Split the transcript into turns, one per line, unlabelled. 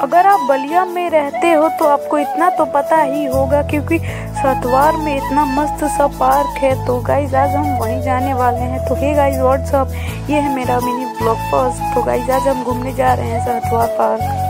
अगर आप बलिया में रहते हो तो आपको इतना तो पता ही होगा क्योंकि सतवार में इतना मस्त सा पार्क है। तो गाइज़ आज हम वहीं जाने वाले हैं। तो हे गाइज़ व्हाट्सअप ये है मेरा मिनी ब्लॉग फ़र्स्ट तो गाइज़ आज हम घूमने जा रहे हैं सतवार पार्क।